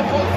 Liverpool